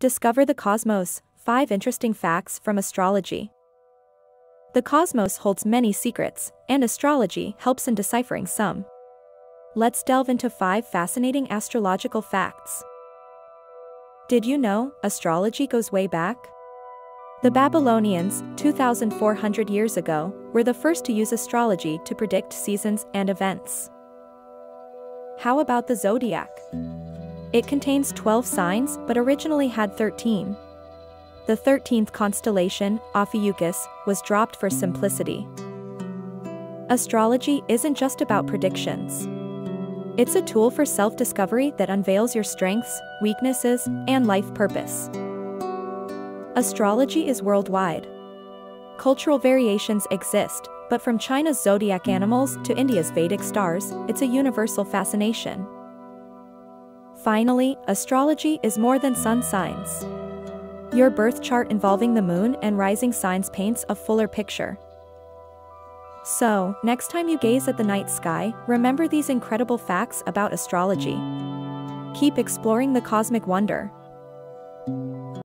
Discover the cosmos, 5 interesting facts from astrology. The cosmos holds many secrets, and astrology helps in deciphering some. Let's delve into 5 fascinating astrological facts. Did you know, astrology goes way back? The Babylonians, 2,400 years ago, were the first to use astrology to predict seasons and events. How about the zodiac? It contains 12 signs but originally had 13. The 13th constellation, Ophiuchus, was dropped for simplicity. Astrology isn't just about predictions. It's a tool for self-discovery that unveils your strengths, weaknesses, and life purpose. Astrology is worldwide. Cultural variations exist, but from China's zodiac animals to India's Vedic stars, it's a universal fascination. Finally, astrology is more than sun signs. Your birth chart involving the moon and rising signs paints a fuller picture. So, next time you gaze at the night sky, remember these incredible facts about astrology. Keep exploring the cosmic wonder,